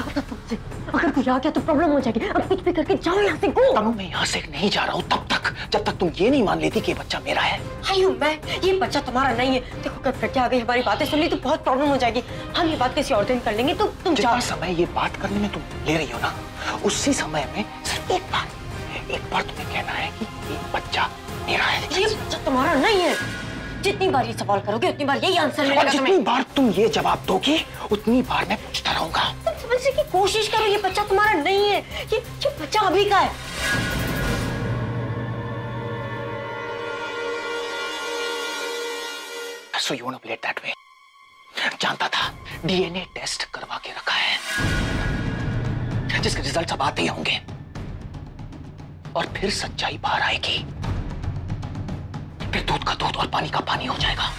भागता तुमसे अगर कोई आ गया तो प्रॉब्लम हो जाएगी। अब कुछ भी करके जाओ यहाँ से गो तनु मैं यहाँ से नहीं जा रहा हूँ तब तक जब तक तुम ये नहीं मान लेती कि बच्चा मेरा है। आयु मैं ये बच्चा तुम्हारा नहीं है। देखो अगर प्रज्ञा आ गई हमारी बातें सुन ली तो बहुत प्रॉब्लम हो जाएगी। हम ये बात किसी और दिन कर लेंगे तो तुम जाओ। समय ये बात करने में तुम ले रही हो ना उसी समय में सिर्फ़ एक बार एक बार तुम्हें कहना है कि ये बच्चा मेरा है। ये बच्चा तुम्हारा नहीं है। जितनी बार ये सवाल करोगे उतनी बार यही आंसर मिलेगा जितनी बार तुम ये जवाब दोगे उतनी बार मैं तुम समझने की कोशिश करो, ये बच्चा तुम्हारा नहीं है। ये ये बच्चा अभी का है। So you want play that way जानता था डीएनए टेस्ट करवा के रखा है। जिसके रिज़ल्ट अब आते ही होंगे। और फिर सच्चाई बाहर आएगी। फिर दूध का दूध और पानी का पानी हो जाएगा।